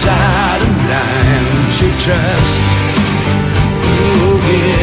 Doubt and blind to trust. Oh, yeah.